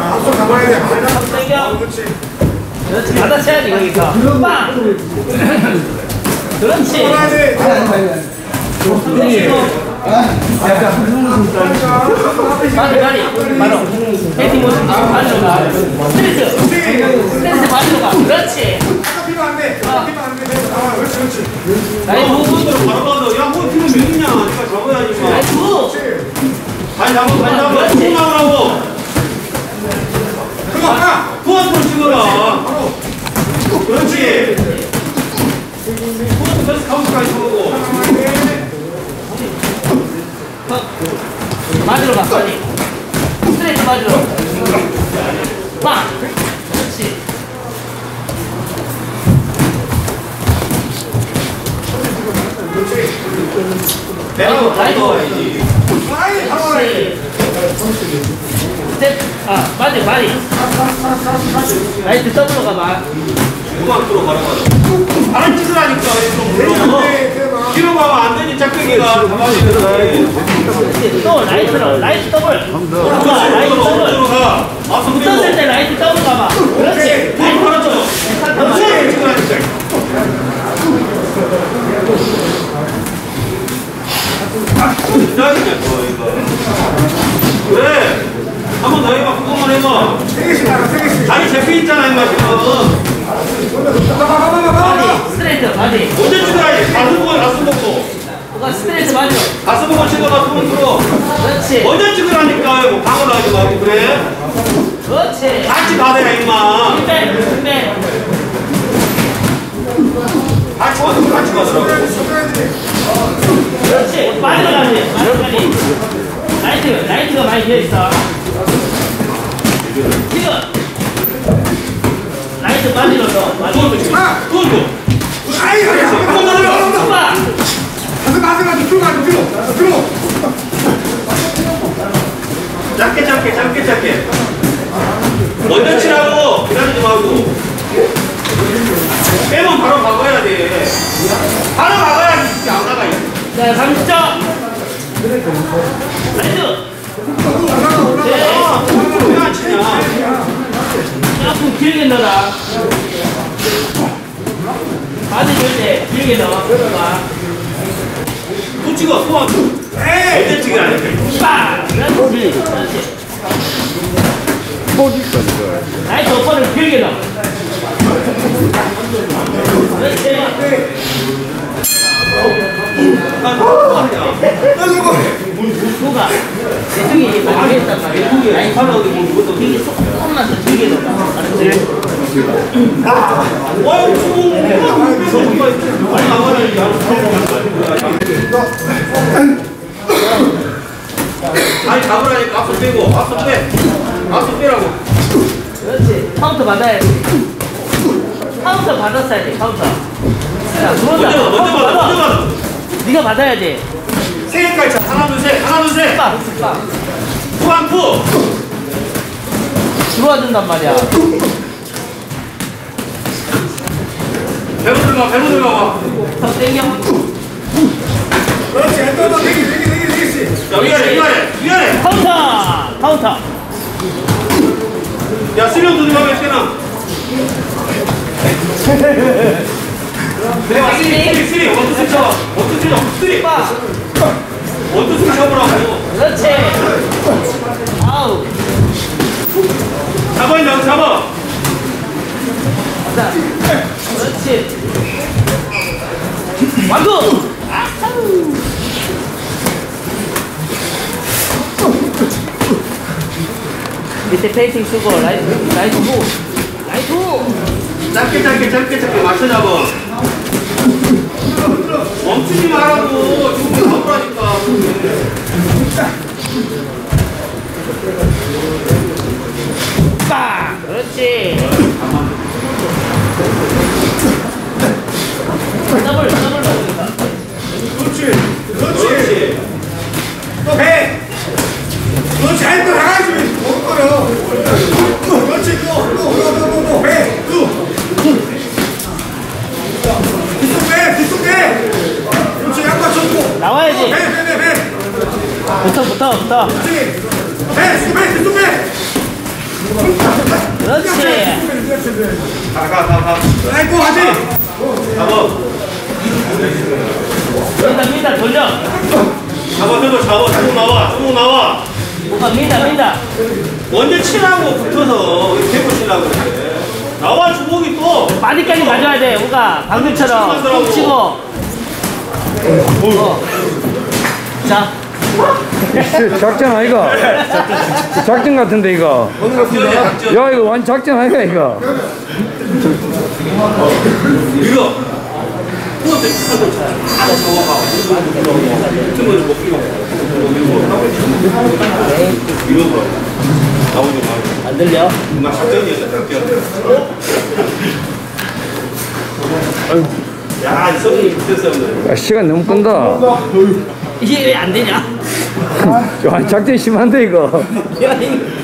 앞서 가봐야 돼. 당겨. 그렇지. 그렇지. 받아쳐야지 거기서. 빵. 그렇지. 가봐야 돼. 당기고. 바로. 바로. 헤딩 모션 반으로 가. 스트레스. 스트레스 반으로 가. 그렇지. 아까 피면 안 돼. 아까 피면 안 돼. 나와. 그렇지, 그렇지. 나이스 후. 바로 가서 야, 뭐 팀은 몇이냐? 네가 잡아야지 마. 나이스 후. 쭉 나오라고. 그거 하나. 찍어라. 그렇지. 쳐보고. 맞으러 가. 스트레이트 맞으러. 빵. 그렇지. 내가 라이트. 넣어야지. 스텝. 아, 맞아. 라이트. 후한 프로 바로 가자. 다른 짓을 하니까 좀 불러. 네, 대박. 뒤로 가면 안 되니 짝대기가 가만히. 또 라이트로. 라이트 더블. 오른쪽, 가, 라이트 더블. 붙었을. 때 라이트 더블 가봐. 그렇지. 뒤로 걸어줘. 그렇지. 찍으라니까. 기다리냐, 너 이거. 왜? 한 번 더 해봐, 그것만 해봐. 세 개씩 나가, 세 개씩. 자리 잡혀 있잖아, 임마, 지금. 바디. 스트레이트 바디. 언제 찍어야지? 가슴 보고, 가슴. 그거 스트레이트 맞으러. 가슴 보고 찍어봐, 손 들어. 그렇지. 언제 찍으라니까, 뭐, 방어를 하지 말고, 그래? 그렇지. 같이 받아야, 임마. 힘내. 힘내. 같이 받으라고, 같이 받으라고. 그렇지. 맞으러 가지. 맞으러 가지. 라이트. 라이트가 많이 비어있어. 지금. 라이트 빠지러 줘. 빠지러 줘. 하나. 또 줘. 아이, 아이, 한번 더 해봐. 오빠. 가슴, 가슴, 가슴. 들어, 가슴, 들어. 들어. 짧게, 짧게, 짧게, 짧게. 먼저 치라고, 기다리지 말고. 빼면 바로 박아야 돼. 바로 박아야지, 진짜 안 나가, 이거. 자, 30점. 라이트. 왜안 치냐? 조금 길게 넣어라. 바지 줄때 길게 넣어. 봐. 또 찍어, 소환. 에이. 언제 찍으라니까. 빠! 그렇지. 그렇지. 라이트 오빠를 길게 넣어. 그렇지. 아, 또하 냐. 누가 대중이 많이 했단 말이야. 라이트 하려고 이것도 길게 조금만 더 길게 넣어. 알았지? 나가라니까. 아니, 잡으라니까. 앞서 빼고, 앞서 빼. 앞서 빼라고. 그렇지. 카운터. 카운터 받았어야지, 카운터. 자, 들어온다. 먼저, 먼저 카운터 받아, 먼저 받아. 네가 받아야지. 차. 하나, 둘, 셋. 하나, 둘, 셋. 빠, 빠. 후한 푸. 들어와 준단 말이야. 배로 들어가, 배로 들어가. 더 땡겨. 그렇지. 또, 또, 네 개, 네 개, 네 개, 네 개씩. 자, 위아래, 위아래, 위아래. 카운터! 카운터! 야, 수면 들어가면 되나? 내가 three, three, one two three. one two three, one two three. 빠! one two 쳐보라고. 그렇지! 아우! 잡아, 있나? 잡아. 자, 그렇지! 완구! 아우! 밑에 페이팅 쓰고 라이트, 라이트 후! 라이트 후! 짧게, 짧게, 짧게, 짧게 맞춰 잡아. 좋다. 그렇지. 가가가가 아이고 하지 잡아 민다 민다 돌려. 잡아 들고 잡아. 주먹 나와 주먹 나와. 오빠 민다 민다. 먼저 치라고 붙어서 대고 치라고 그래. 나와 주먹이 또. 마디까지 가져야 돼 오가 방금처럼. 치고. 어. 어. 자. 작전 아이가? 작전 같은데 이거. 야 이거 완 작전 아이가 이거. 밀어보라고. 나오지 마. 안 들려? 뭔가 작전이었다, 작전. 야, 이 성이 붙었어. 야, 시간 너무 끈다. 이게 왜 안 되냐? 완 작전 심한데 이거. 야, 이거.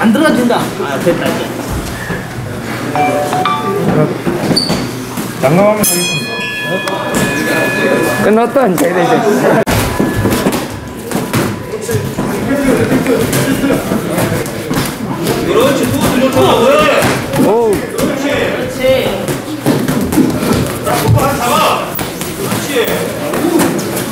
안 들어준다 아 됐다 이제 끝났다 이제 이제. 그렇지, 그것도 좋잖아. 왜? 오. 그렇지. 그렇지 오빠 하나 잡아. 그렇지.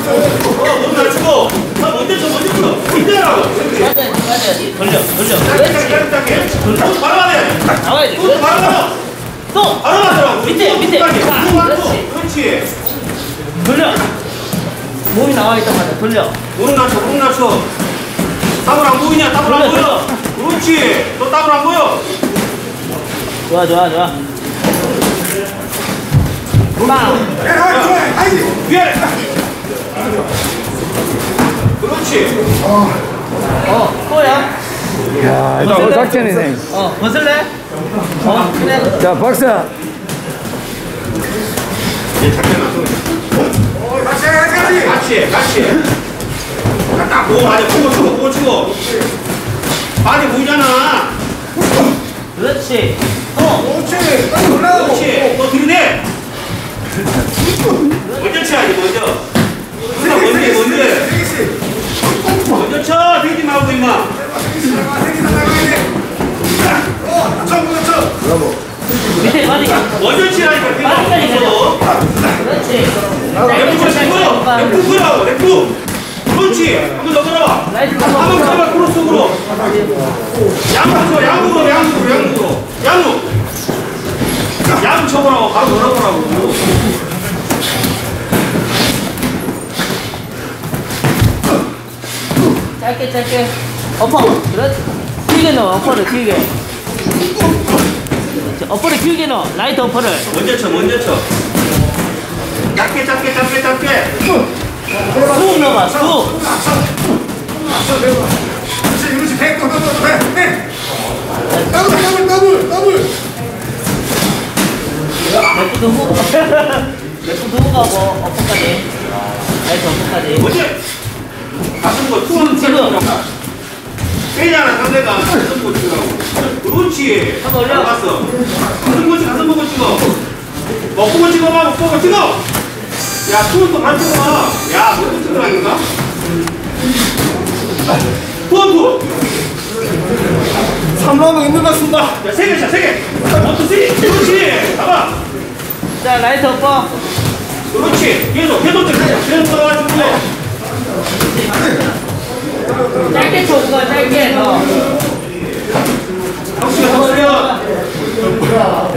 어, 몸잘 치고. 나 먼저 쳐, 먼저 쳐. 이때라고. 맞아야지 맞아야지 돌려 돌려 짧게. 또 바로 가네. 나와야지 또 바로 가. 또 바로 가더라고. 밑에, 밑에. 아, 그렇지. 또. 그렇지. 돌려 몸이 나와 있다마자 돌려 무릎 낮춰, 무릎 낮춰. 땀을 안 보이냐? 땀을 안 보여. 그렇지. 너 땀을 안 보여. 좋아 좋아 좋아 빵 야, 좋아. 아이지. 위에. 그렇지. 어, 또야? 야 이거 작전이네. 어, 벗을래? 어, 그래. 자 박사. 얘 작전 안 써. 어, 같이 해, 같이 해. 같이 해, 같이 해. 자, 딱 보고 맞아. 보고 치고, 보고 치고. 많이 보이잖아. 그렇지. 어, 그렇지. 올라가고. 그렇지. 너 들이대. 먼저 쳐야지, 먼저. 누나 먼저, 먼저. 세기씩. 먼저 쳐. 들지 말고, 임마. 세기씩 나가, 세기씩 나가야 돼. 어, 쳐, 쳐. 밑에 바디. 먼저 치라니까, 비가 빨리 없어서. 그렇지. 렉프 렉프 구라고, 렉프. 그렇지. 한번 더. 라이트 한번 걸어봐, 크로스으로. 양으로, 양으로, 양으로, 양으로. 양으로. 양 쳐보라고, 바로 걸어보라고. 짧게 짧게. 엎어. 그렇지. 길게 넣어. 엎어를 길게. 엎어를 길게 넣어. 라이트 엎어를. 먼저 쳐, 먼저 쳐. 짧게, 짧게, 짧게, 짧게. 쑥 넣어봐. 쑥. 그렇지, 그렇지. 백, 더, 더, 더, 더, 백, 백. 더블, 더블, 더블, 더블. 몇분 두고. 몇분 두고 가고. 엎어까지. 라이트 엎어까지. 먼저. 가슴 거, 투원 지금. 빼잖아, 상대가. 가슴 거 치라고. 그렇지. 한번 올려. 갔어. 가슴 거 치, 가슴 보고 찍어. 먹고 거 찍어봐, 먹고 거 찍어. 야, 또반 찍어봐. 야, 먹고 찍으라니까? 투원, 투원. 3라운드 있는 것 같습니다. 야, 세 개, 자, 세 개. 원투, 쓰리. 그렇지. 잡아. 자, 라이트 엎어. 그렇지. 계속, 계속 찍어. 계속 들어가지고. 짧게 쳐. 그거 짧게. 어. 형수야, 형수야.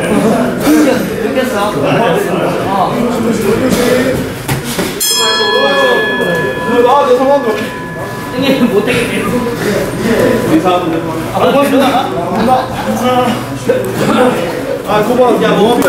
느꼈어. 어. 못하겠네. 의사하고 아, 그러다가? 아, 고마워. 야, 뭐.